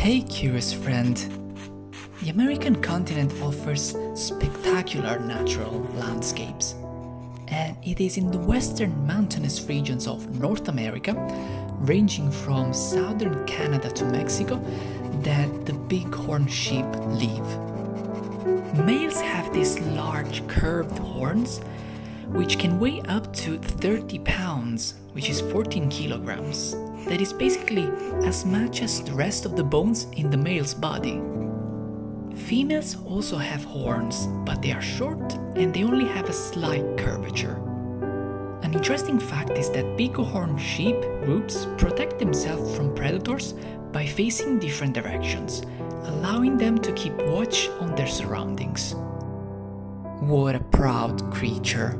Hey, curious friend. The American continent offers spectacular natural landscapes. And it is in the western mountainous regions of North America, ranging from southern Canada to Mexico, that the bighorn sheep live. Males have these large curved horns, which can weigh up to 30 pounds, which is 14 kilograms that is basically as much as the rest of the bones in the male's body. Females also have horns, but they are short and they only have a slight curvature. An interesting fact is that bighorn sheep groups protect themselves from predators by facing different directions, allowing them to keep watch on their surroundings. What a proud creature!